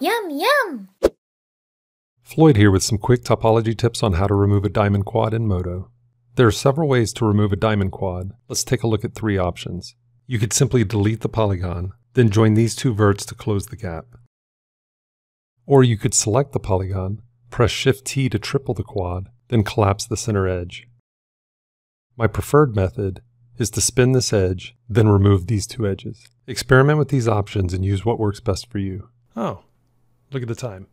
Yum, yum! Floyd here with some quick topology tips on how to remove a diamond quad in Modo. There are several ways to remove a diamond quad. Let's take a look at three options. You could simply delete the polygon, then join these two verts to close the gap. Or you could select the polygon, press Shift T to triple the quad, then collapse the center edge. My preferred method is to spin this edge, then remove these two edges. Experiment with these options and use what works best for you. Oh, look at the time.